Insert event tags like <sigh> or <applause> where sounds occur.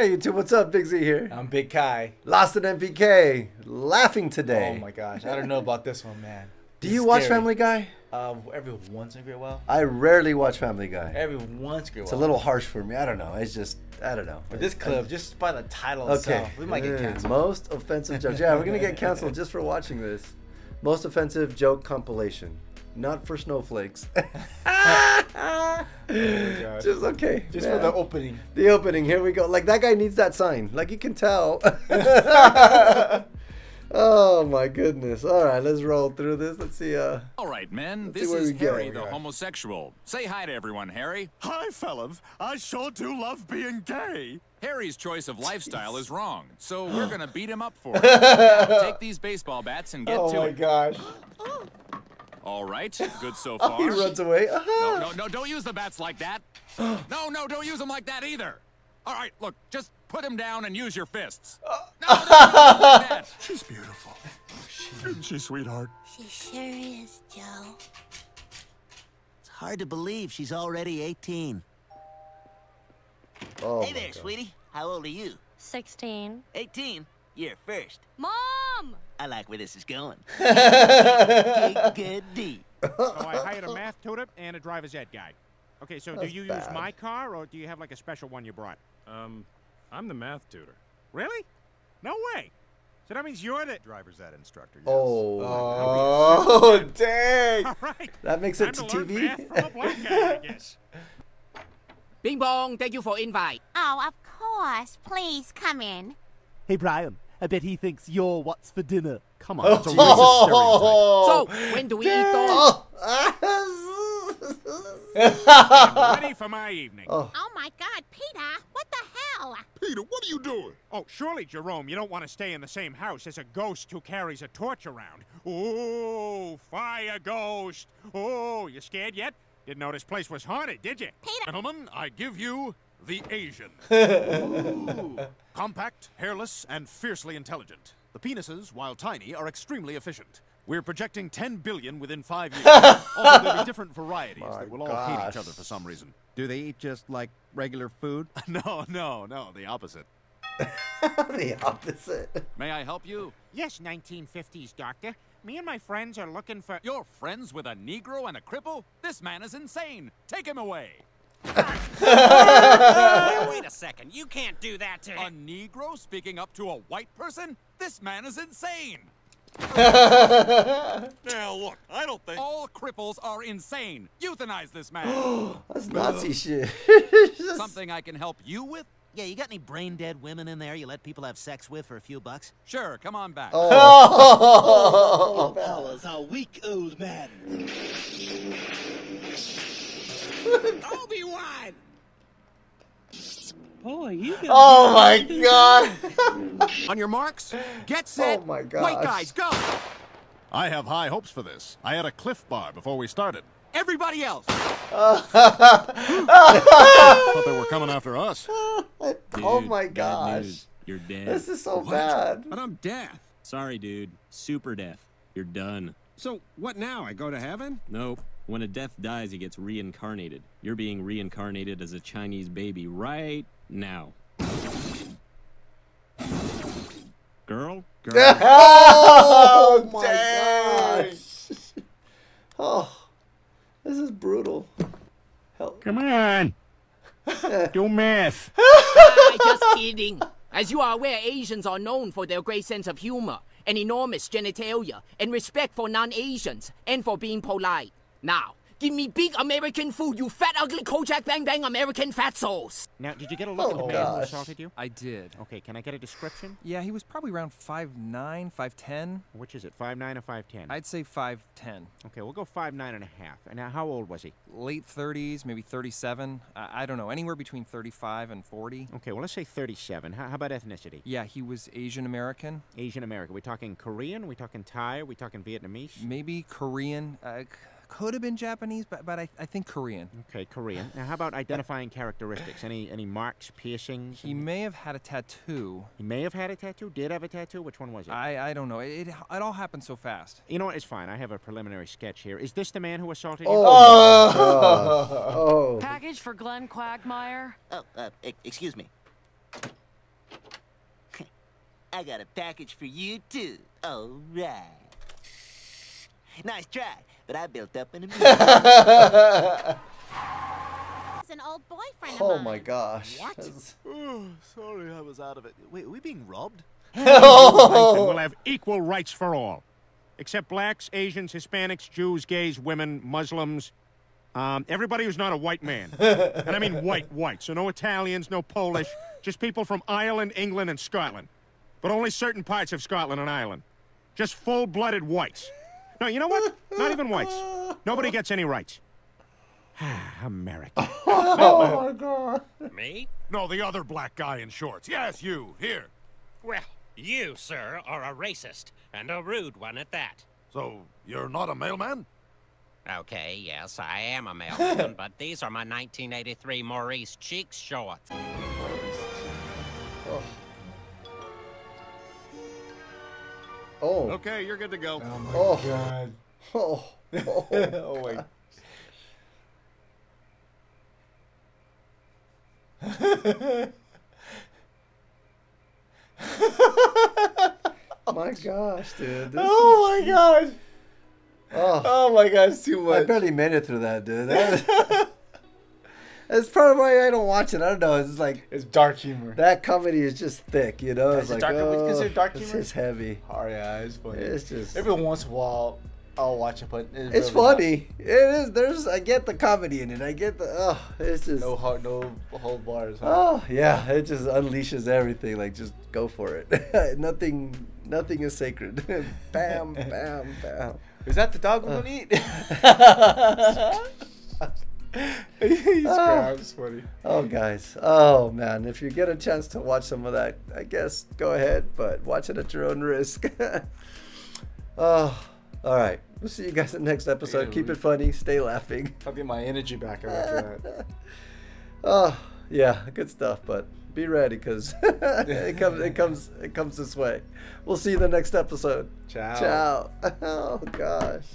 Hey YouTube, what's up? Big Z here. I'm Big Kai. Lost in MPK, laughing today. Oh my gosh, I don't know about this one, man. Do This you watch scary. Family Guy? Uh, every once in a great while. I rarely watch Family Guy. Every once in a great while. It's a little harsh for me. I don't know. It's just I don't know. But this clip, just by the title Okay. itself, we might get canceled. Most offensive jokes. Yeah, we're gonna get <laughs> canceled just for watching this. Most offensive joke compilation. Not for snowflakes. <laughs> <laughs> <laughs> gosh. just okay. Just yeah. for the opening. The opening. Here we go. Like that guy needs that sign. Like you can tell. <laughs> oh my goodness. All right, let's roll through this. Let's see. Uh, All right, men, this is we go. Harry, the Yeah. homosexual. Say hi to everyone, Harry. Hi, fellas. I sure do love being gay. Harry's choice of lifestyle is wrong, so we're <gasps> gonna beat him up for <laughs> it. Now, take these baseball bats and get oh to it. Oh my gosh. <gasps> <gasps> All right, good so <laughs> Oh, far. he runs away. No, no, no, don't use the bats like that. <gasps> No, no, don't use them like that either. All right, look, just put him down and use your fists. Uh. No, no, no, no, like. <laughs> She's beautiful. Isn't she, sweetheart? She sure is, Joe. It's hard to believe she's already 18. Oh hey there, God. sweetie. How old are you? 16. 18? You're first. Mom! I like where this is going. <laughs> good Giggity. Oh, I hired a math tutor and a driver's ed guy. Okay, so That's do you bad. use my car or do you have like a special one you brought? Um, I'm the math tutor. Really? No way. So that means you're the Driver's ed instructor. Yes. Oh. Oh, Oh, <laughs> dang. All right. That makes Time it to to TV. math from a black guy, I. <laughs> Bing bong, thank you for invite. Oh, of course. Please come in. Hey, Brian. I bet he thinks you're what's for dinner. Come on. That's a oh. racist stereotype. <laughs> So, <laughs> when do we eat dog? Oh. Ready for my evening. Oh. Oh my God, Peter! What the hell? Peter, what are you doing? Oh, surely, Jerome, you don't want to stay in the same house as a ghost who carries a torch around. Oh, fire ghost. Oh, you scared yet? Didn't know this place was haunted, did you? Peter! Gentlemen, I give you the Asian. <laughs> Compact, hairless, and fiercely intelligent. The penises, while tiny, are extremely efficient. We're projecting 10 billion within five years. <laughs> also, there'll be different varieties My that will all hate each other for some reason. Do they eat just like regular food? <laughs> no, no, no, the opposite. the opposite. May I help you? Yes, 1950s, Doctor. Me and my friends are looking for. You're friends with a Negro and a cripple? This man is insane. Take him away. <laughs> wait a second, you can't do that to A Negro speaking up to a white person? This man is insane. <laughs> Now, look, I don't think. All cripples are insane. Euthanize this man. <gasps> That's Nazi <laughs> shit. Something I can help you with? Yeah, you got any brain dead women in there you let people have sex with for a few bucks? Sure, come on back. Oh. oh fellas, a weak old man. <laughs> Obi-Wan! Boy, you Oh my god. On your marks, get oh set. Oh my White gosh. guys, go! I have high hopes for this. I had a Clif Bar before we started. Everybody else. <laughs> Thought they were coming after us. <laughs> oh my gosh. You're dead. This is so bad. But I'm deaf. Sorry, dude. Super deaf. You're done. So, what now? I go to heaven? Nope. When a deaf dies, he gets reincarnated. You're being reincarnated as a Chinese baby right now. Girl? Girl? <laughs> <laughs> Oh, my gosh. <laughs> Oh, this is brutal. Help. Come on. Do math. Ah, just kidding. As you are aware, Asians are known for their great sense of humor, and enormous genitalia, and respect for non-Asians, and for being polite. Now, give me big American food, you fat, ugly Kojak Bang Bang American fatsouls. Now, did you get a look at the Oh, man who assaulted you? I did. Okay, can I get a description? Yeah, he was probably around 5'9", 5'10". Which is it, 5'9 or 5'10? I'd say 5'10". Okay, we'll go 5'9 and a half. And now, how old was he? Late 30s, maybe 37. I, I don't know, anywhere between 35 and 40. Okay, well, let's say 37. How, how about ethnicity? Yeah, he was Asian American, Asian American. We talking Korean? We talking Thai? We talking Vietnamese? maybe Korean. Uh, c- could have been Japanese, but but I, I think Korean. Okay, Korean. Now, how about identifying characteristics? Any any marks, piercings? He may have had a tattoo. He may have had a tattoo. Did have a tattoo. Which one was it? I I don't know. It, it it all happened so fast. you know what? It's fine. I have a preliminary sketch here. Is this the man who assaulted you? Oh. oh. <laughs> Package for Glenn Quagmire. Oh, uh, e- excuse me. <laughs> I got a package for you too. All right. Nice try, but I built up an <laughs> immunity. He's an old boyfriend Oh of my gosh. What? Oh, sorry, I was out of it. Wait, are we being robbed? <laughs> and we'll have equal rights for all. Except blacks, Asians, Hispanics, Jews, gays, women, Muslims. Um, everybody who's not a white man. <laughs> and I mean white, white. So no Italians, no Polish. Just people from Ireland, England, and Scotland. But only certain parts of Scotland and Ireland. Just full-blooded whites. No, you know what? Not even whites. <laughs> Nobody gets any rights. <sighs> America. <laughs> oh uh, my god. Me? No, the other black guy in shorts. Yes, you. Here. Well, you, sir, are a racist, and a rude one at that. So, you're not a mailman? Okay, yes, I am a mailman, <laughs> but these are my 1983 Maurice Cheeks shorts. Oh. Oh. Okay, you're good to go. Oh my Oh. god. <laughs> Oh. Oh, <laughs> oh my. <laughs> my gosh, dude. This oh is- my god. Oh. Oh my god, it's too much. I much. barely made it through that, dude. That- That's part of why I don't watch it. I don't know. It's like It's dark humor. that comedy is just thick, you know. Is It's like dark- oh, consider dark it's humor? just heavy. Oh yeah, it's funny. It's just Every once in a while, I'll watch it, but it's, it's really not. funny. It is. There's. I get the comedy in it. I get the. Oh, it's just. No heart, no hold bars. Huh? Oh yeah, it just unleashes everything. Like just go for it. <laughs> nothing. Nothing is sacred. <laughs> bam, bam, bam. Is that the dog we're Uh. gonna eat? <laughs> He's oh. funny. Oh, guys. Oh, man. If you get a chance to watch some of that, I guess go ahead, but watch it at your own risk. <laughs> oh, all right. We'll see you guys in the next episode. Keep it funny. Stay laughing. <laughs> I'll get my energy back after <laughs> that. Oh, yeah. Good stuff, but be ready because it comes, it comes, it comes this way. We'll see you in the next episode. Ciao. Ciao. Oh, gosh.